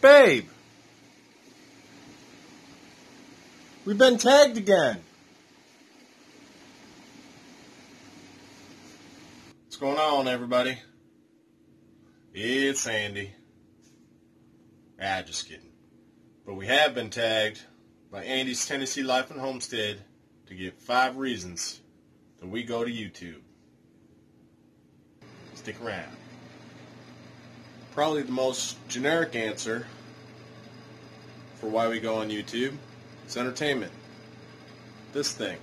Babe! We've been tagged again. What's going on, everybody? It's Andy. Ah, just kidding. But we have been tagged by Andy's Tennessee Life and Homestead to give five reasons that we go to YouTube. Stick around. Probably the most generic answer for why we go on YouTube is entertainment. This thing.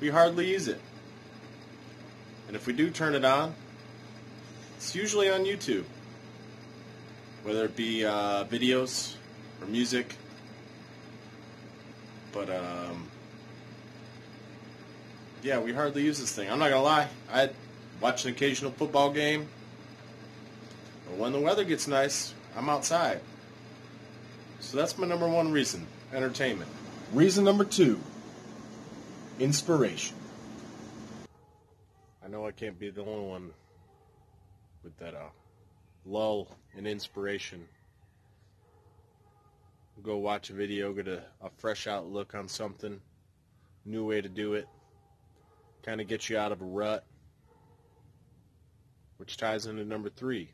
We hardly use it. And if we do turn it on, it's usually on YouTube. Whether it be uh, videos or music. But, um, yeah, we hardly use this thing. I'm not going to lie. I watch an occasional football game. But when the weather gets nice, I'm outside. So that's my number one reason entertainment. Reason number two inspiration. I know I can't be the only one with that uh, lull in inspiration. Go watch a video, get a, a fresh outlook on something, new way to do it, kind of get you out of a rut, which ties into number three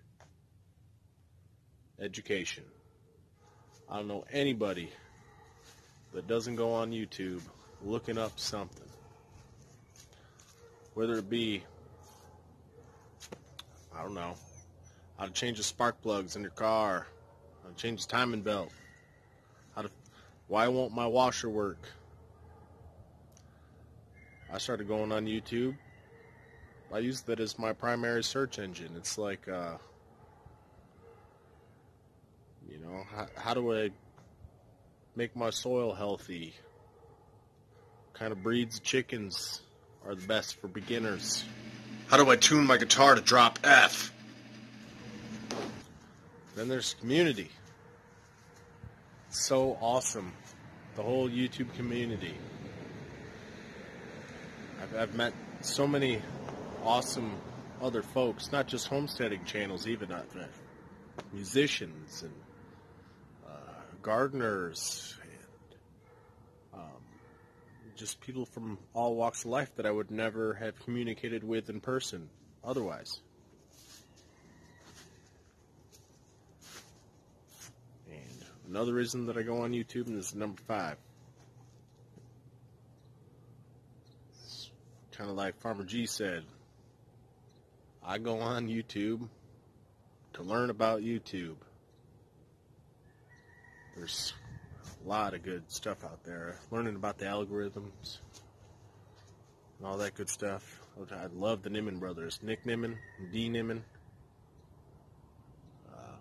education. I don't know anybody that doesn't go on YouTube looking up something. Whether it be, I don't know, how to change the spark plugs in your car, how to change the timing belt, how to, why won't my washer work? I started going on YouTube. I use that as my primary search engine. It's like, uh, you know, how, how do I make my soil healthy? What kind of breeds of chickens are the best for beginners? How do I tune my guitar to drop F? Then there's community. It's so awesome. The whole YouTube community. I've, I've met so many awesome other folks, not just homesteading channels, even uh, musicians and gardeners and um, just people from all walks of life that I would never have communicated with in person otherwise. And another reason that I go on YouTube is number five. It's kind of like Farmer G said. I go on YouTube to learn about YouTube. There's a lot of good stuff out there. Learning about the algorithms and all that good stuff. I love the Nimmin brothers. Nick Nimmin, D Nimmin, uh,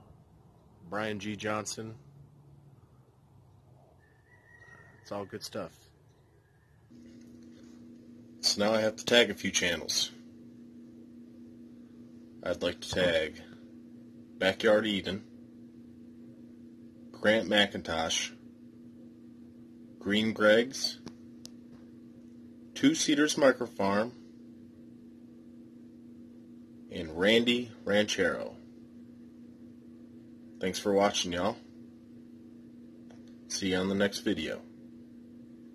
Brian G. Johnson. It's all good stuff. So now I have to tag a few channels. I'd like to tag Backyard Eden, Grant McIntosh, Green Greg's, Two Cedars Microfarm, and Randy Ranchero. Thanks for watching, y'all. See you on the next video.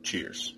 Cheers.